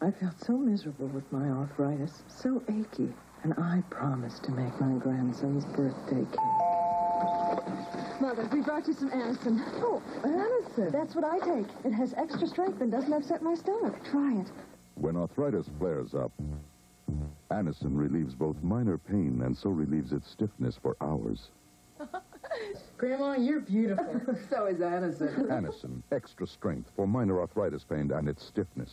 I felt so miserable with my arthritis, so achy, and I promised to make my grandson's birthday cake. Mother, we brought you some Anacin. Oh, Anacin! That's what I take. It has extra strength and doesn't upset my stomach. Try it. When arthritis flares up, Anacin relieves both minor pain and so relieves its stiffness for hours. Grandma, you're beautiful. so is Anacin. Anacin, extra strength for minor arthritis pain and its stiffness.